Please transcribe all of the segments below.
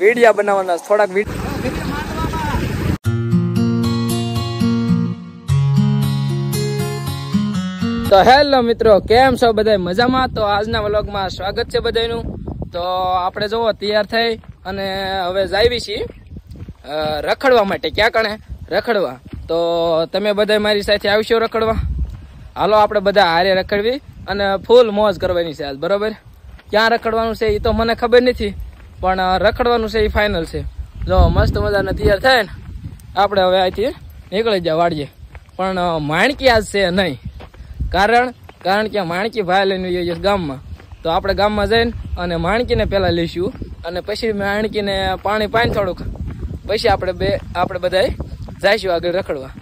વિડીયા બનાવવાના થોડાક તો હેલો મિત્રો, કેમ છો બધા મજામાં? તો આજના વ્લોગમાં સ્વાગત છે બધાનું તો આપણે જોવો, તૈયાર થઈ અને હવે જાવી છીએ. રખડવા માટે. ક્યાં કણે? રખડવા. તો તમે બધા મારી સાથે આવશો રખડવા? હાલો, આપણે બધા હારે રખડવી. અને ફૂલ મોજ કરવાની છે આજ બરોબર? ક્યાં રખડવાનું છે એ તો મને ખબર નથી, પણ રખડવાનું છે એ ફાઇનલ છે. જો, મસ્ત મજાના તૈયાર થાય ને, આપણે હવે અહીંથી નીકળી જાય વાળીએ પણ માણકી આજ છે નહીં. કારણ કારણ કે માણકી ભાઈ લઈને જઈએ ગામમાં. તો આપણે ગામમાં જઈને અને માણકીને પહેલાં લઈશું અને પછી માણકીને પાણી પાણી થોડુંક. પછી આપણે બે, આપણે બધાય જઈશું આગળ રખડવા.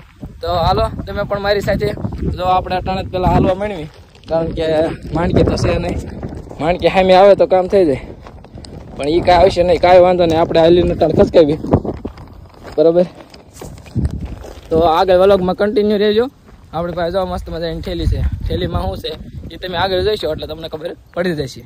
તો હાલો, તમે પણ મારી સાથે જો આપણે અટાણે પહેલાં હાલવા માંડવી. કારણ કે માણકી તો છે નહીં. માણકી હામે આવે તો કામ થઈ જાય. પણ એ કાંઈ આવશે નહીં, કાંઈ વાંધો નહીં, આપણે હાલીને અટાણે ખસકાવી બરોબર? તો આગળ વ્લોગમાં કન્ટિન્યુ રહેજો. આપણી પાસે જો મસ્ત મજા એની થેલી છે. ઠેલીમાં શું છે? એ તમે આગળ જોઈશો એટલે તમને ખબર પડી જશે.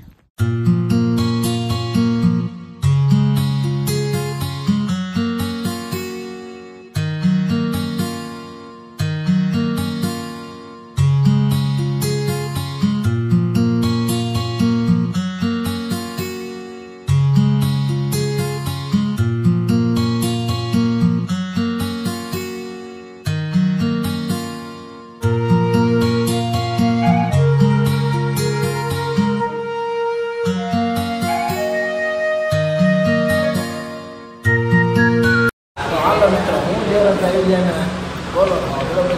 બોલો બરોબર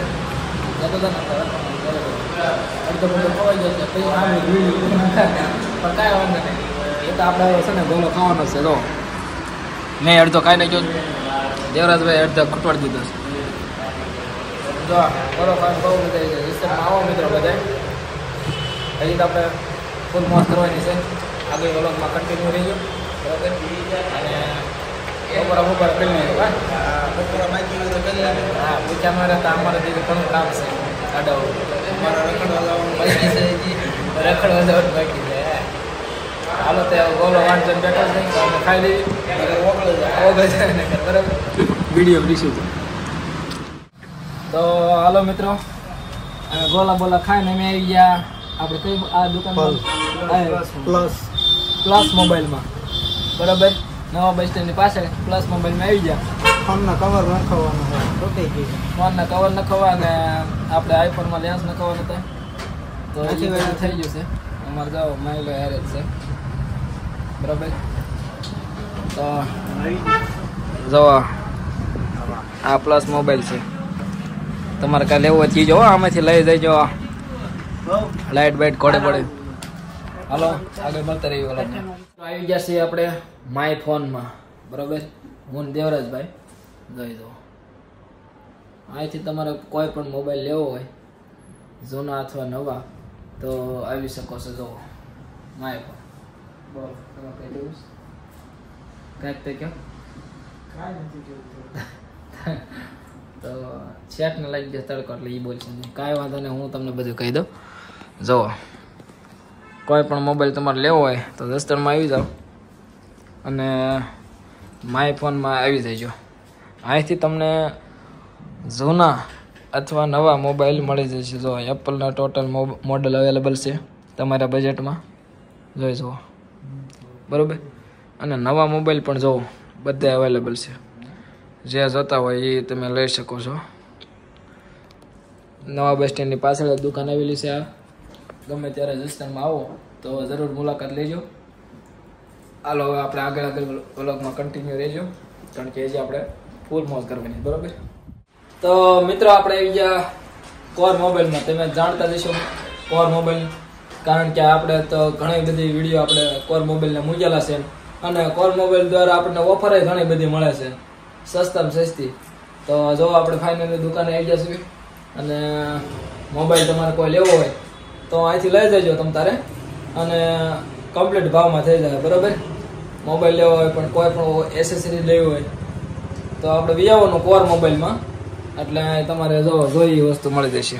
અડધો બધો ખવાઈ પણ કાંઈ વાંધો નહીં એ આપણે છે ને ગોલો ખાવાનો છે તો. મેં અડધો ખાઈ નાખ્યો દેવરાજભાઈ અડધો ખુટવાડી દીધો છે ગોલો ખાવાનું બહુ મજા આવી રિસેપમાં મિત્રો બધા હજી તો આપણે ફૂલ મોજ કરવાની છે આગળ વ્લોગમાં કન્ટિન્યુ રહીજો બરાબર અને બપોરા બપોરા કરી લઈએ હા પૂછ્યા મારે તો અમારે દીધું ઘણું કામ છે. આડો રખડવા જવાનું બાકી છે હાલો તે ગોલો વાંચન બેઠો છે તો અમે ખાઈ લઈએ. ઓગળ જાય. ને બરાબર. વીડિયો કરીશું તો. હાલો મિત્રો અમે ગોલા બોલા ખાઈને અમે આવી ગયા. આપણે કઈ આ દુકાન પ્લસ પ્લસ મોબાઈલમાં બરાબર? નવા બસ સ્ટેન્ડની પાછળ પ્લસ મોબાઈલમાં આવી જાય ફોનના કવર નખાવવાનો છે તૂટી ગયું ફોનના કવર નખવા અને આપણે આઈફોનમાં લેન્સ નખવાનું હતા તો. એ. થઈ ગયું છે. અમારે જાઓ માઇલો હેર જ છે. બરાબર? તો જવા આ પ્લસ મોબાઈલ છે. તમારે કાંઈ લેવો ચીજ હો આમાંથી લઈ જઈજો લાઇટ બાઇટ કોડે પડે. હાલો આગળ મળતા રહી ઓલા. આવી ગયા છીએ આપણે. માય ફોનમાં. બરાબર? હું દેવરાજભાઈ જોઈ દો અહીંથી તમારે કોઈ પણ મોબાઈલ લેવો હોય જૂના અથવા નવા તો આવી શકો છો. જુઓ. My phone. બોલો તમે કઈ દેવું કાંઈક તો કહો. તો. શેઠને લાગી ગયો તડકો એટલે એ બોલશે નહીં. કાંઈ વાંધો નહીં હું તમને બધું કહી દઉં. જુઓ. કોઈ પણ મોબાઈલ તમારે લેવો હોય તો દસ્તરમાં આવી જાઓ. અને માય ફોનમાં આવી જજો અહીંથી તમને જૂના અથવા નવા મોબાઈલ મળી જશે. જો એપલના ટોટલ મોડલ અવેલેબલ છે તમારા બજેટમાં જોઈ જુઓ. બરાબર? અને નવા મોબાઈલ પણ જુઓ, બધે અવેલેબલ છે. જે જોતા હોય એ તમે લઈ શકો છો. નવા બસ સ્ટેન્ડની પાછળ દુકાન આવેલી છે આ. ગમે ત્યારે જસ્ટનમાં આવો તો જરૂર મુલાકાત લેજો. હાલો હવે આપણે આગળ આગળ વ્લોગમાં કન્ટિન્યુ રહેજો. કારણ કે એ જે આપણે ફૂલ મોજ કરવાની બરોબર? તો મિત્રો, આપણે આવી ગયા કોર મોબાઈલમાં. તમે જાણતા જશો કોર મોબાઈલ. કારણ કે આપણે તો ઘણી બધી વીડિયો આપણે કોર મોબાઈલને મૂકેલા છે. અને કોર મોબાઈલ દ્વારા આપણને ઓફર ઘણી બધી મળે છે. સસ્તામાં સસ્તી. તો જો આપણે ફાઇનલી દુકાને આવી છીએ અને મોબાઈલ તમારે કોઈ લેવો હોય, તો અહીંથી લઈ જજો તમ તારે. અને કમ્પ્લીટ ભાવમાં થઈ જાય બરાબર? મોબાઈલ લેવો હોય પણ કોઈ પણ એસેસરી લેવી હોય. તો આપણે વિયાવોનો કોર મોબાઈલમાં. એટલે તમારે જો જોઈ વસ્તુ મળી જશે.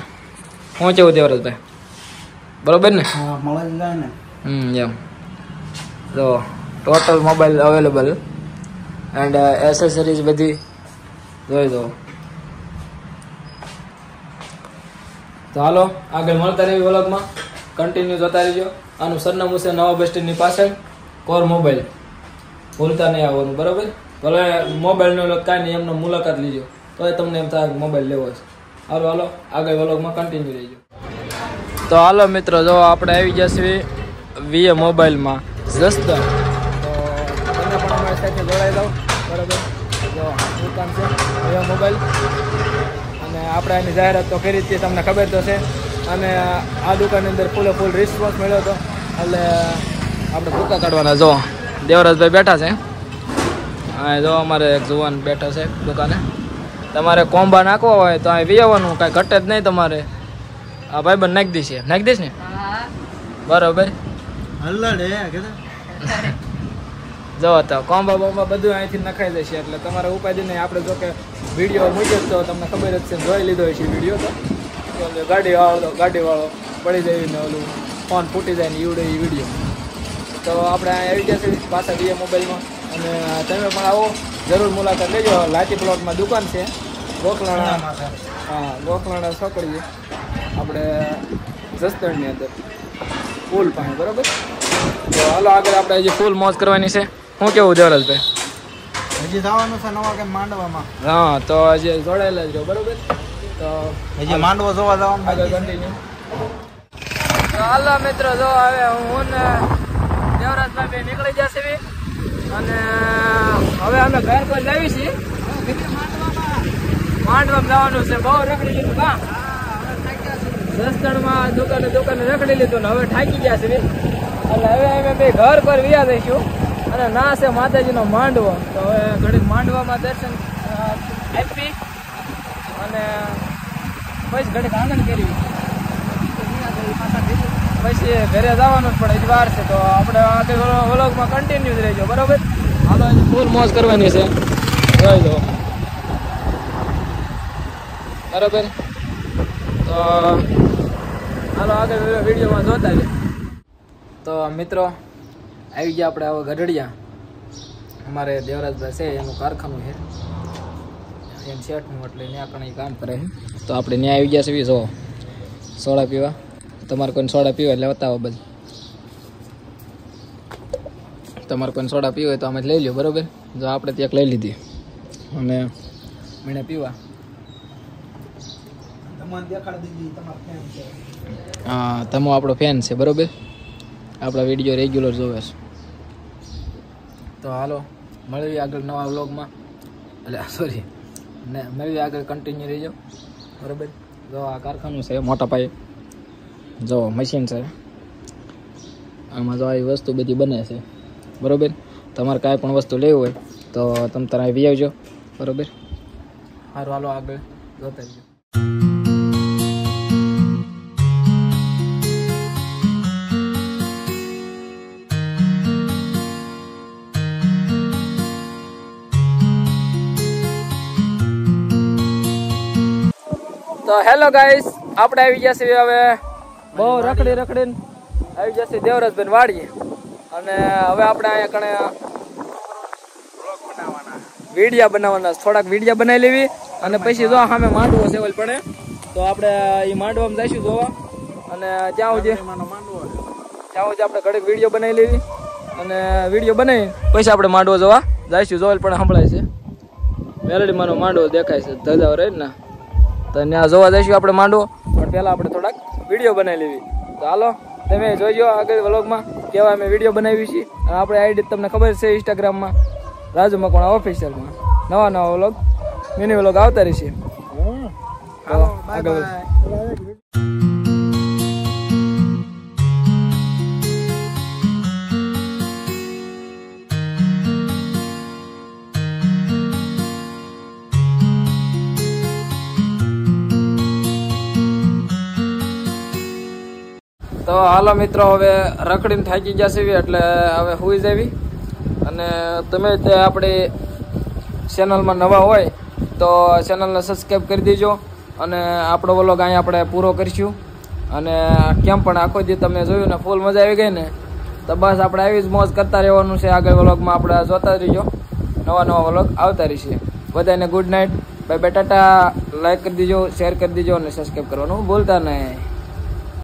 હું કેવું દેવરાજભાઈ બરોબર ને? મળી જાય ને. હમ એમ. તો total mobile available and accessories બધી જોઈ દો તો હાલો આગળ મળતા રહેવી વ્લોગમાં કન્ટિન્યુ જોતા રહેજો. આનું સરનામું છે નવા બસ સ્ટેન્ડની પાછળ, કોર મોબાઈલ ભૂલતા નહીં આવવાનું, બરાબર? ભલે મોબાઈલનો કાંઈ નહીં, એમનો મુલાકાત લીજો. તો તમને એમ થાય મોબાઈલ લેવો છે. હાલો હાલો, આગળ વ્લોગમાં કન્ટિન્યુ રહેજો. તો હાલો મિત્રો, જો આપણે આવી જશે વીએ મોબાઈલમાં. જસ્ત. તો તમે પણ અમારી સાથે જોડાઈ દઉં બરાબર? જો દુકાન છે? વીએ મોબાઈલ. અને આપણે એની જાહેરાત તો કરી હતી તમને ખબર તો છે. અને આ દુકાનની અંદર ફૂલે ફૂલ રિસ્પોન્સ મળ્યો હતો. એટલે આપણે ભૂકા કાઢવાના. જો દેવરાજભાઈ બેઠા છે. હા જો અમારે એક જુવાન બેઠા છે દુકાને. તમારે કોમ્બા નાખવા હોય તો અહીં વીવવાનું કાંઈ ઘટે જ નહીં તમારે. આ ભાઈ બંધ નાખી દઈશ નાખી દઈશ ને? બરોબર. જો તો કોમ્બા બોમ્બા બધું અહીંથી નખાઈ જશે. એટલે તમારે ઉપાધિ નહીં. આપણે જો કે વીડિયો મૂક્યો જ તો તમને ખબર જ છે. જોઈ લીધો છે વીડિયો તો. તો ગાડી વાળો તો ગાડી વાળો પડી જાય ને ઓલું ફોન ફૂટી જાય ને ઈવડે એ વીડિયો તો આપણે આવી જશે પાછા ડીએ મોબાઈલમાં. અને તમે પણ આવો જરૂર મુલાકાત લેજો. લાચી પ્લોટમાં દુકાન છે. ગોખલાણા હા ગોખલાણા છોકરી આપણે જસદણની અંદર. ફૂલ પાણી બરાબર? તો હાલો આગળ આપણે હજી ફૂલ મોજ કરવાની છે. શું કેવું દેવરાજભાઈ હજી જવાનું છે નવા કે માંડવામાં? હા તો હજી જોડાયેલા જ રહ્યો બરોબર? તો હજી માંડવો જોવા જવાનું હાલો મિત્રો જો હવે હું ને દેવરાજભાઈ બે નીકળી જશે. અને હવે અમે ઘર પર લાવી છીએ. માંડવામાં જવાનું છે બહુ રખડી લીધું કા રસ્તણમાં દુકાને દુકાને રખડી લીધું ને હવે થાકી ગયા છે એટલે હવે અમે બે ઘર પર વ્યા દઈશું અને ના છે માતાજીનો માંડવો. તો હવે ઘડીક માંડવામાં દર્શન આપી અને પછી ઘડીક આંગણ કરી. પછી ઘરે જવાનું જ પડે હજી વાર છે તો આપણે આગળ વ્લોગમાં કન્ટિન્યુ જ રહેજો, બરોબર? હાલો હજી ફૂલ મોજ કરવાની છે. જોઈ લો. બરોબર? તો, હાલો, આગળ વિડીયોમાં જોતા છે તો મિત્રો, આવી ગયા આપણે હવે ગઢડિયા. અમારે દેવરાજભાઈ છે, એનું કારખાનું છે. એમ શેઠનું એટલે ત્યાં કણે કામ કરે તો આપણે ત્યાં આવી ગયા છે જો. સોડા પીવા. તમારે કોઈને સોડા પીવા એટલે બતાવો બધું. તમારે કોઈને સોડા પીવા હોય તો અમે લઈ લ્યો બરોબર? જો આપણે ત્યાં લઈ લીધી. અને મને પીવા. હા તમો આપણો ફેન છે બરોબર? આપણા વીડિયો રેગ્યુલર જોવે છે. તો હાલો મળીએ આગળ નવા વ્લોગમાં. એટલે સોરી ને મેળવી આગળ કન્ટિન્યુ રહીજો. બરોબર? જો આ કારખાનું છે, મોટા પાયે. જો મશીન છે. આમાં જો આવી વસ્તુ બધી બને છે. બરોબર? તમારે કાંઈ પણ વસ્તુ લેવી હોય, તો તમે તારા આવી આવજો. બરોબર? સારું હાલો આગળ. જોતા રહીજો. તો હેલો ગાઈસ આપણે આવી ગયા છીએ હવે બહુ રખડી રખડીને. આવી જશે દેવરાજબેન વાડીએ. અને હવે આપણે અહીંયા કણે વિડિયા બનાવવાના થોડાક વિડિયા બનાવી લેવી અને પછી જો સામે માંડવો છે ઓલ પડે. તો આપણે એ માંડવામાં જઈશું જોવા. અને ત્યાં સુધી ત્યાં સુધી આપણે ઘડીક વીડિયો બનાવી લેવી. અને વીડિયો બનાવી પછી આપણે માંડવો જોવા જઈશું. જોવા પણ સંભળાય છે. મેલડીમાંનો માંડવો દેખાય છે. ધજાવ રહી ને? તો ત્યાં જોવા જઈશું આપણે માંડવો પણ પહેલાં આપણે થોડાક વીડિયો બનાવી લેવી. તો હાલો તમે જોઈજો આગળ વ્લોગમાં કેવા અમે વીડિયો બનાવી છીએ. અને આપણે આઈડી તમને ખબર છે ઇન્સ્ટાગ્રામમાં રાજુ મકવાણા ઓફિશિયલમાં નવા નવા વ્લોગ મિની વ્લોગ આવતા રહેશે. આગળ તો હાલો મિત્રો, હવે રખડીને થાકી ગયા છીએ એટલે હવે હુઈ જવી. અને તમે તે આપણી ચેનલમાં નવા હોય તો ચેનલને સબસ્ક્રાઈબ કરી દેજો અને આપણો વ્લોગ અહીંયા આપણે પૂરો કરીશું. અને કેમ પણ આખો દી તમે જોયું ને ફૂલ મજા આવી ગઈ ને, તો બસ આપણે આવી જ મોજ કરતા રહેવાનું છે. આગળ વ્લોગમાં આપણે જોતા રહીજો. નવા નવા વ્લોગ આવતા રહીશે. બધાને ગુડ નાઇટ ભાઈ બેટાટા ટાટા. લાઈક કરી દીજો શેર કરી દીજો અને સબસ્ક્રાઈબ કરવાનું ભૂલતા નહીં.